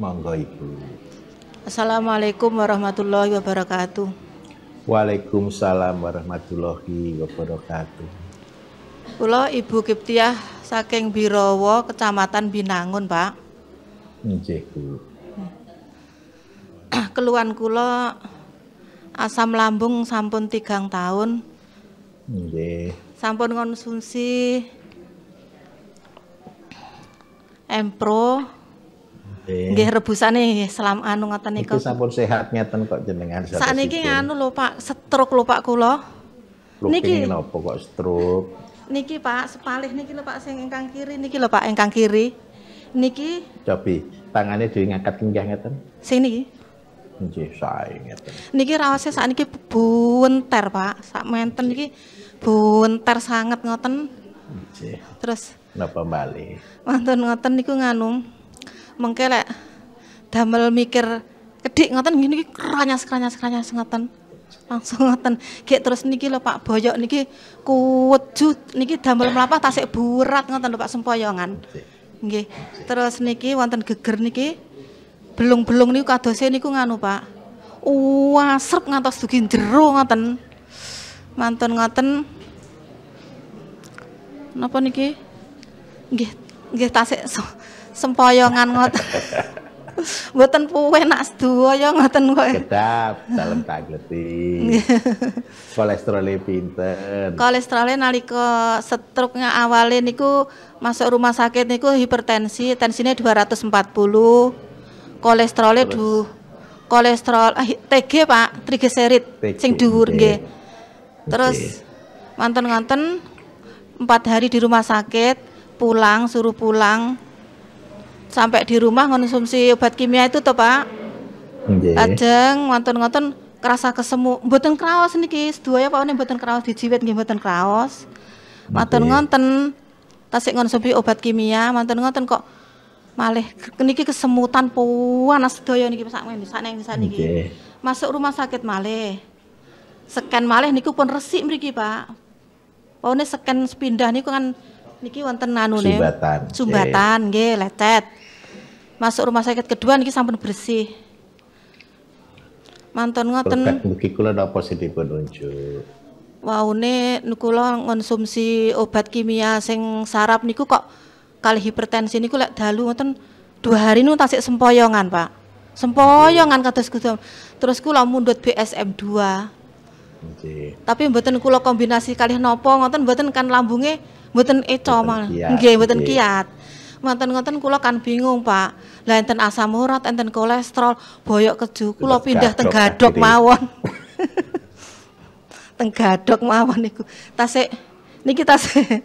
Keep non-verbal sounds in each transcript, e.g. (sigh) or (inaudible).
Monggo Ibu. Assalamualaikum warahmatullahi wabarakatuh. Waalaikumsalam warahmatullahi wabarakatuh. Kula Ibu Kiptiah saking Birowo, Kecamatan Binangun, Pak. Nggih, Bu. (clears throat) Keluhan kula asam lambung sampun tigang tahun. Nggih. Sampun konsumsi Empro. Nggih. Rebusane selam anu ngoten Niku niku. sampun sehat ngeten kok jenengan Sakniki nganu lho Pak, stroke lho Pak kula. Niki napa kok stroke? Niki Pak, sepalih niki lho Pak sing ingkang kiri niki lho Pak ingkang kiri. Niki Cobi tangane dhewe ngangkat kinggah ngeten. sing niki. Nggih, sae ngeten. Niki rawase sakniki bunter, Pak. Sak menten niki bunter sanget ngoten. Nggih. Terus Napa bali? wonten ngoten niku nganu. Mengke lek damel mikir kedik ngoten gini iki kranyas kranyas kranyas ngoten. Langsung ngoten. Gek terus niki lho Pak Boyok niki kuwejut niki damel mlampah tasik burat ngoten lho Pak sempoyongan. Nggih. Terus niki wonten geger niki belung-belung niku kadose niku nganu, Pak. Wasrep ngantos dugi jero ngoten. Mantun ngoten. Napa niki? Nggih, nggih tasik se- sempoyongan ngoten. (laughs) Mboten puwe nak sedaya ngoten kok. Kedap, dalem tak gleti. (laughs) Kolesterolnya pinten. Kolesterolnya nalika stroke-nya awalnya niku masuk rumah sakit niku hipertensi, tensinya 240. Kolesterolnya du kolesterol ah, TG Pak, trigliserid sing dhuwur nggih. Terus manten-manten empat hari di rumah sakit, pulang suruh pulang. Sampai di rumah konsumsi obat kimia itu toh Pak. Nggih. Lajeng wonten-wonten kerasa kesemu mboten kraos niki sedaya Pak ini mboten kraos dijiwit nggih mboten kraos. Matur ngonten tasik konsumsi obat kimia matur ngonten kok malih niki kesemutan panas sedaya niki sak niki sak niki sak niki. Nggih. Masuk rumah sakit malih. Scan malih niku pun resik mriki Pak. Paune scan sepindah niku kan niki wonten anune. Sumbatan. Sumbatan nggih lecet. Masuk rumah sakit kedua niki sampun bersih. Mantun ngoten mugi kula napa sing dipun unjuk. waune kula ngonsumsi obat kimia sing sarap niku kok kali hipertensi niku lek dalu ngoten dua hari niku tasik sempoyongan, Pak. Sempoyongan kados kudu. Terus kula mundut BSM 2. Nggih. Tapi mboten kula kombinasi kalih napa ngoten mboten kan lambunge mboten eco malah. Nggih, mboten kiat. Mboten ngoten kula kan bingung, Pak. Lah enten asam urat, enten kolesterol, boyok keju kula pindah teng gadok mawon. (laughs) teng gadok mawon niku. Tasik niki tasik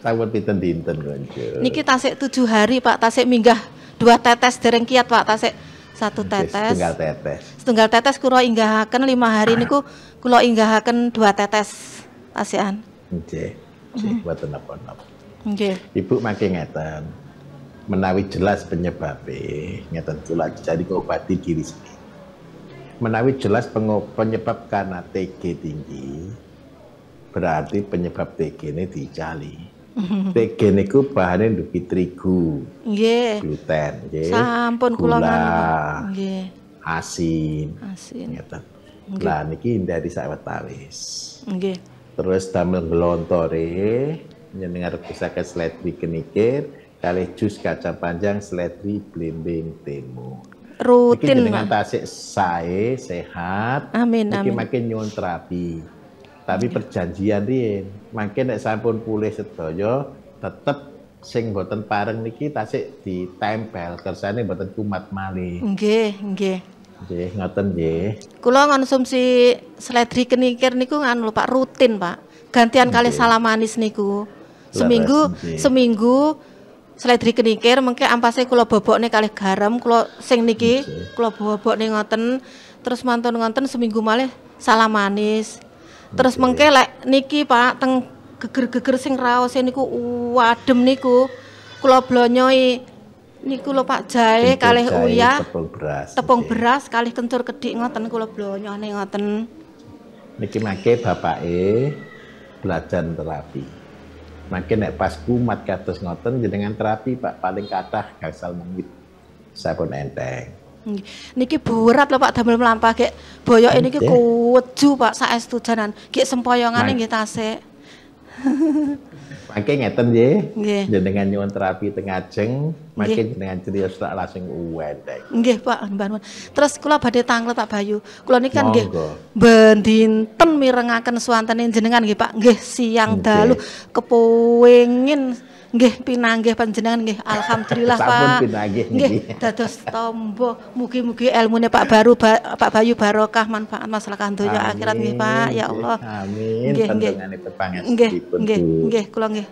Sampun pinten dinten konco. niki tasik tujuh hari, Pak. Tasik minggah dua tetes dereng kiat, Pak. Tasik satu tetes. Tinggal tetes. Setunggal tetes kula inggahaken lima hari niku kula inggahaken dua tetes tasian. Nggih. Nggih, mboten napa-napa. Nggih. Ibu makin ngeten. Menawi jelas penyebabnya, ngeten kula jadi obati diri sendiri. Menawi jelas penyebab karena TG tinggi, berarti penyebab TG ini dicali. (laughs) TG niku bahannya ndugi terigu, Nggih. gluten, nggih. Sampun gula. Nggih. asin, Asin. ngeten. Lah niki hindari sawetawis. Nggih. terus damel gelontore nyenengan rebusaken seledri kenikir kalih jus kacang panjang seledri blimbing temu Rutin, Pak. tasik sae sehat Amin, iki amin. makin nyuwun terapi tapi perjanjian riyen makin nek sampun pulih sedaya tetep sing boten pareng niki tasik ditempel kersane boten kumat malih Nggih, nggih. nggih ngoten nggih Kula konsumsi seledri kenikir niku nganu Pak, rutin, Pak. Gantian kali salam manis niku. Seminggu seminggu seledri kenikir mengke ampase kula bobokne kalih garam, kula sing niki kula bobokne ngoten. Terus mantun ngoten seminggu malih salam manis. Terus mengke lek niki Pak teng geger-geger sing raos niku wadem niku kula blonyoi niku lho Pak jahe kalih uyah tepung beras tepung beras kalih kencur kedik ngoten kula blonyone ngoten. Niki make bapake belajar terapi. Makin nek pas kumat kados ngoten jenengan terapi Pak paling kathah gangsal menit sampun enteng. Niki berat lho Pak damel mlampah gek boyoke niki kuweju Pak saestu janan. Gek sempoyongane Mas- nggih tasik. (laughs) Mangke ngeten nggih. Nggih. Jenengan nyuwun terapi teng ajeng, mangke Nggih. jenengan cerios tak langsung. Nggih Pak, Nuwun. Terus kula badhe tanglet Pak Bayu. Kula niki kan nggih Monggo. ben dinten mirengaken swantene jenengan nggih Pak. Nggih siang dalu kepengin nggih pinanggih panjenengan nggih alhamdulillah Pak. Nggih dados tombo. Mugi-mugi ilmune Pak Baru Ba- Pak Bayu barokah manfaat masalah donya akhirat nggih Pak. Ya Allah. Amin. Nggih, nggih. Nggih, nggih, nggih, kula nggih.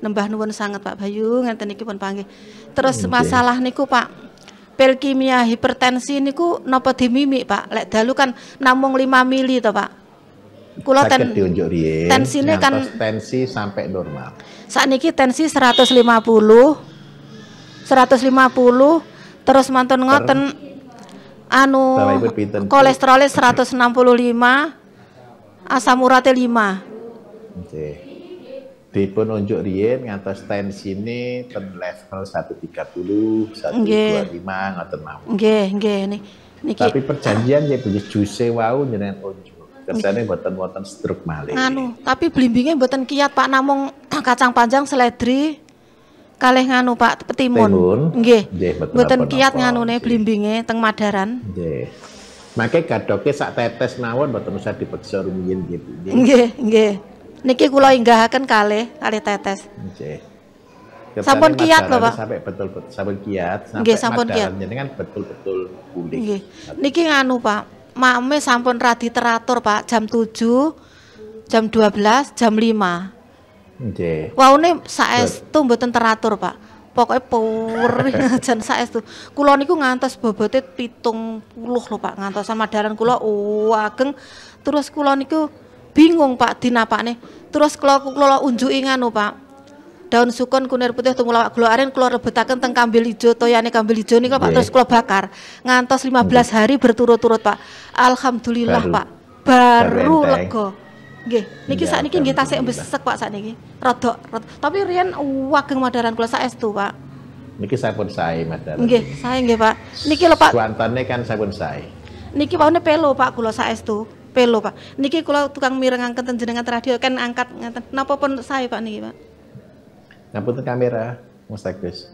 Nembah nuwun sanget Pak Bayu, ngenten iki pun panggih. Terus masalah niku Pak, pil kimia hipertensi niku napa dimimik Pak? Lek dalu kan namung 5 mili to Pak. Kula Saged ten diunjuk riyen. tensine kan- tensi sampai normal. Sakniki tensi 150 150 terus mantun ngoten anu kolesterolnya 165 asam uratnya 5 Nggih. Dipun unjuk riyen ngantos tensine ten level 130, 125 ngoten mawon. nggih nggih nih niki Tapi perjanjian ya punya juse wau jenengan unjuk. Kersane mboten wonten stroke malih. nganu tapi blimbingnya mboten kiat Pak namung kacang panjang seledri kalih nganu Pak petimun Timun. nggih mboten kiat nganune blimbinge teng Madaran Nggih. Make gadoke sak tetes mawon mboten usah dipeksa rumiyin nggih. Nggih. nggih niki kula inggahaken kalih kalih tetes Nggih. Sampun kiat lho, Pak. Sampai betul-betul sampun kiat sampai Nggih, sampun kiat. jenengan betul-betul pulih. nggih niki nganu Pak mame sampun radi teratur Pak jam 7 jam 12 jam 5 Nggih. Waune saestu mboten teratur, Pak. Pokoknya power (laughs) jan saestu. Kula niku ngantos bobote 70 lho, Pak. Ngantosan madaran kula ageng. Terus kula niku bingung, Pak, dinapakne. Terus kula kula unjuki nganu, Pak. Daun sukun kunir putih tumulawak gula aren kula rebetaken teng kambil ijo toyane kambil ijo niku Pak Nggih. terus kula bakar. Ngantos 15 hari berturut-turut, Pak. Alhamdulillah, Baru. Pak. Baru Baru lega. Nggih, niki Ya, sakniki nggih tasik besek Pak sakniki. Rada, rada. Tapi riyen wageng madaran kula saestu, Pak. Niki sampun sae Madaran. Nggih, saya nggih, Pak. Niki lho, Pak. Suantane kan sampun sae. Niki paune pelo, Pak, kula saestu. Pelo, Pak. Niki kula tukang mirengaken ten jenengan radio kan angkat ngeten. Napa pun saya, Pak niki, Pak. Ngapunten kamera, Mas Agus.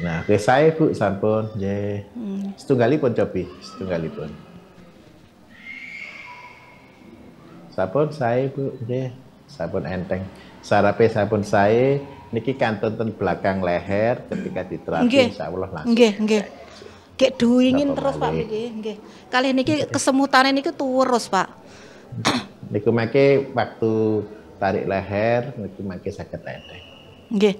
Nah, ke saya Bu sampun, nggih. Hmm. Setunggalipun cobi, setunggalipun. Sampun saya Bu, nggih. Sampun enteng. Sarape sampun saya niki kantun ten belakang leher ketika diterapi Nggih. insyaallah langsung. Nggih, nggih. Kayak duingin terus, Pak, niki, nggih. Kali niki kesemutane niki terus, Pak. (clears throat) Niku make waktu tarik leher niku make saged enteng. Nggih.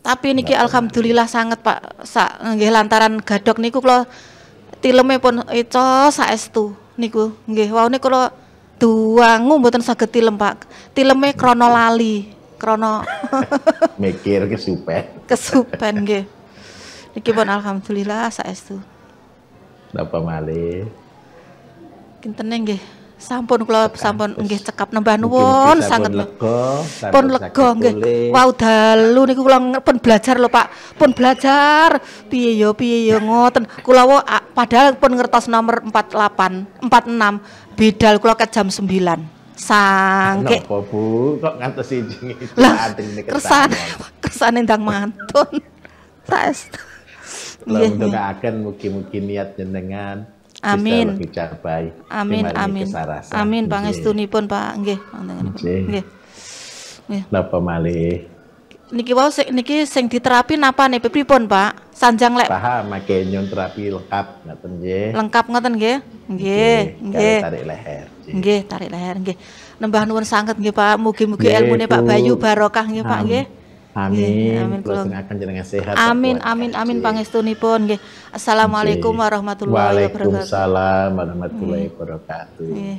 Tapi niki alhamdulillah sangat Pak. Sa nggih lantaran gadok niku kula tileme pun eco saestu niku. Nggih, waune kula duangu mboten saged tilem, Pak. Tileme krana lali, krana (laughs) Mikir kesupen. kesupen nggih. Niki pun alhamdulillah saestu. Napa malih? Kintene nggih. Sampun kula sampun nggih cekap nembah nuwun sanget pun lega nggih. Wow dalu niku kula pun belajar lho Pak. Pun belajar piye yo piye yo ngoten. Kula padahal pun ngertos nomor 48, 46. Bedal kula ke jam 9. Sangke. Napa Bu? Kok ngantos siji Lah, anting nih kersane (laughs) kersane ndang mantun. (laughs) Saestu. Lah nggih. akan mugi-mugi niat jenengan Amin. Amin amin. Amin Nggih. pangestunipun Pak. Nggih. Nggih. Nggih. Napa malih? Niki wau sing niki sing diterapi napa nih pripun Pak? Sanjang lek Paham make nyon terapi lengkap ngoten nggih. lengkap ngoten nggih? Nggih, nggih. Tarik leher. nggih. Tarik leher nggih. Nembah nuwun sanget nggih Pak. Mugi-mugi ilmune Pak. Bayu barokah nggih Pak nggih. Amin. Nggih, amin, Kula kula. akan jenengan sehat. Amin amin amin pangestunipun nggih. Assalamualaikum warahmatullahi wabarakatuh. Waalaikumsalam warahmatullahi wabarakatuh. Nggih.